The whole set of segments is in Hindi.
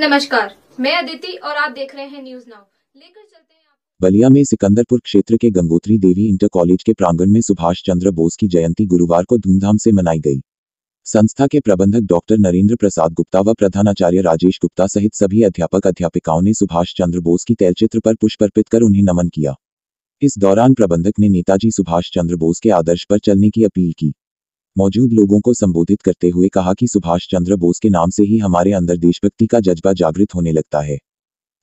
नमस्कार, मैं अदिति और आप देख रहे हैं न्यूज़ नाउ लेकर चलते हैं बलिया में सिकंदरपुर क्षेत्र के गंगोत्री देवी इंटर कॉलेज के प्रांगण में सुभाष चंद्र बोस की जयंती गुरुवार को धूमधाम से मनाई गई। संस्था के प्रबंधक डॉक्टर नरेंद्र प्रसाद गुप्ता व प्रधानाचार्य राजेश गुप्ता सहित सभी अध्यापक अध्यापिकाओं ने सुभाष चंद्र बोस की तैलचित्र पर पुष्प अर्पित कर उन्हें नमन किया। इस दौरान प्रबंधक ने नेताजी सुभाष चंद्र बोस के आदर्श पर चलने की अपील की। मौजूद लोगों को संबोधित करते हुए कहा कि सुभाष चंद्र बोस के नाम से ही हमारे अंदर देशभक्ति का जज्बा जागृत होने लगता है।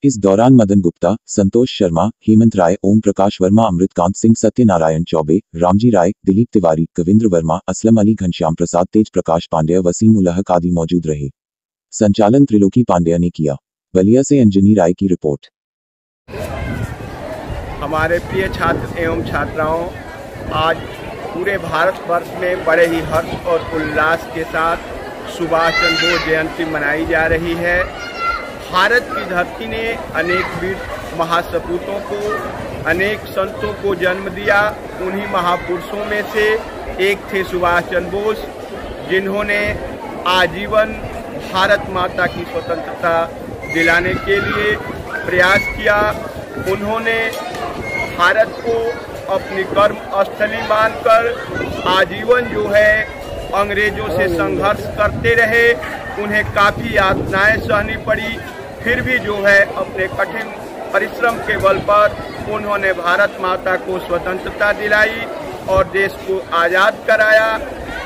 इस दौरान मदन गुप्ता, संतोष शर्मा, हेमंत राय, ओम प्रकाश वर्मा, अमृतकांत सिंह, सत्यनारायण चौबे, रामजी राय, दिलीप तिवारी, कविंद्र वर्मा, असलम अली घनश्याम प्रसाद, तेज प्रकाश पांड्या, वसीम उलहक आदि मौजूद रहे। संचालन त्रिलोकी पांड्या ने किया। बलिया से अंजनी राय की रिपोर्ट। हमारे प्रिय छात्र एवं छात्राओं, आज पूरे भारतवर्ष में बड़े ही हर्ष और उल्लास के साथ सुभाष चंद्र बोस जयंती मनाई जा रही है। भारत की धरती ने अनेक वीर महासपूतों को, अनेक संतों को जन्म दिया। उन्हीं महापुरुषों में से एक थे सुभाष चंद्र बोस, जिन्होंने आजीवन भारत माता की स्वतंत्रता दिलाने के लिए प्रयास किया। उन्होंने भारत को अपनी कर्म स्थली मानकर आजीवन जो है अंग्रेज़ों से संघर्ष करते रहे, उन्हें काफ़ी यातनाएँ सहनी पड़ी, फिर भी जो है अपने कठिन परिश्रम के बल पर उन्होंने भारत माता को स्वतंत्रता दिलाई और देश को आज़ाद कराया।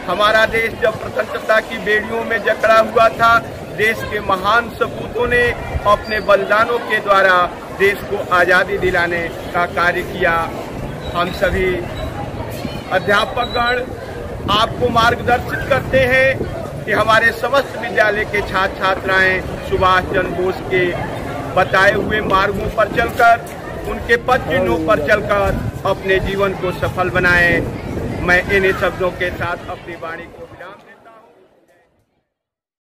हमारा देश जब स्वतंत्रता की बेड़ियों में जकड़ा हुआ था, देश के महान सपूतों ने अपने बलिदानों के द्वारा देश को आज़ादी दिलाने का कार्य किया। हम सभी अध्यापकगण आपको मार्गदर्शित करते हैं कि हमारे समस्त विद्यालय के छात्र छात्राएँ सुभाष चंद्र बोस के बताए हुए मार्गों पर चलकर, उनके पद चिन्हों पर चलकर अपने जीवन को सफल बनाएँ। मैं इन्हीं शब्दों के साथ अपनी वाणी को विराम